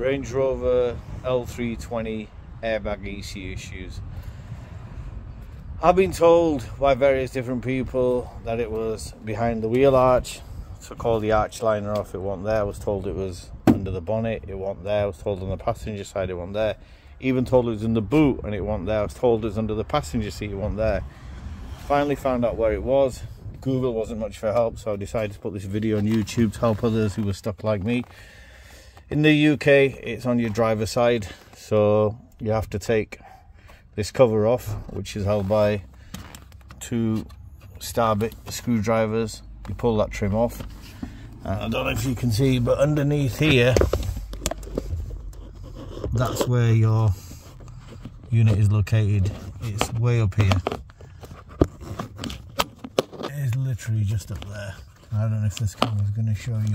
Range Rover L320 airbag ECU issues. I've been told by various different people that it was behind the wheel arch. So all the arch liner off, it wasn't there. I was told it was under the bonnet, it wasn't there. I was told on the passenger side, it wasn't there. Even told it was in the boot and it wasn't there. I was told it was under the passenger seat, it wasn't there. Finally found out where it was. Google wasn't much for help, so I decided to put this video on YouTube to help others who were stuck like me. In the UK, it's on your driver's side, so you have to take this cover off, which is held by two Starbit screwdrivers. You pull that trim off. And I don't know if you can see, but underneath here, that's where your unit is located. It's way up here. It is literally just up there. I don't know if this camera is going to show you.